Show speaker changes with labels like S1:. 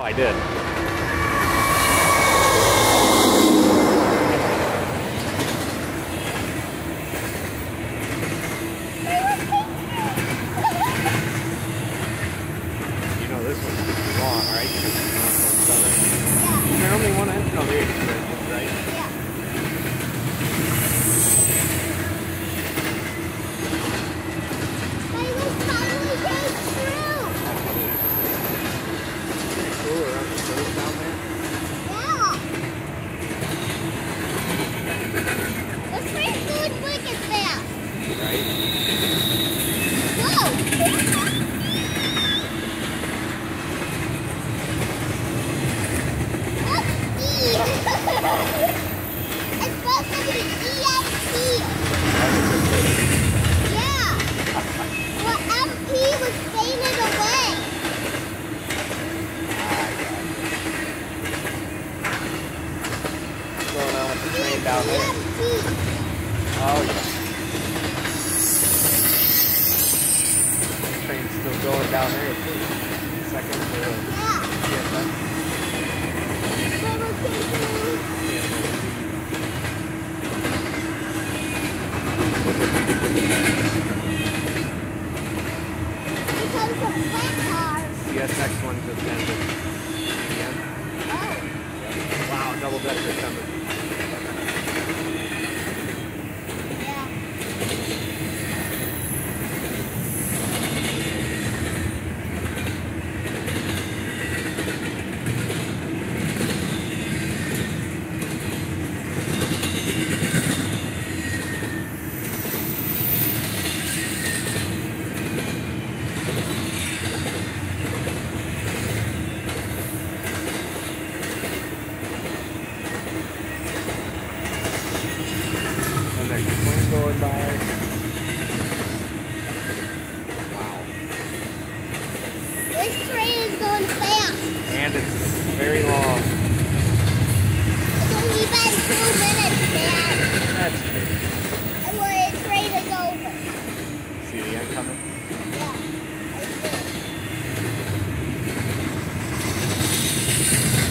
S1: I did. You know this one's long, right? Because it's not so southern. There's only one engine on the Experience, right? Cool around the curve down there.
S2: Right? It's supposed to be EXP. Yeah. Well, MP was faded away. What's going on with the
S1: train down there? Oh, yeah. Down there, too. Second for Yeah. CSX. Because
S2: of flat cars.
S1: One just ended.
S2: Oh.
S1: Wow, double decker assembly. going by. Wow.
S2: This train is going fast.
S1: And it's very long.
S2: It's only been two minutes, Dad.
S1: That's true.
S2: And when the train is over.
S1: See the end coming?
S2: Yeah. Right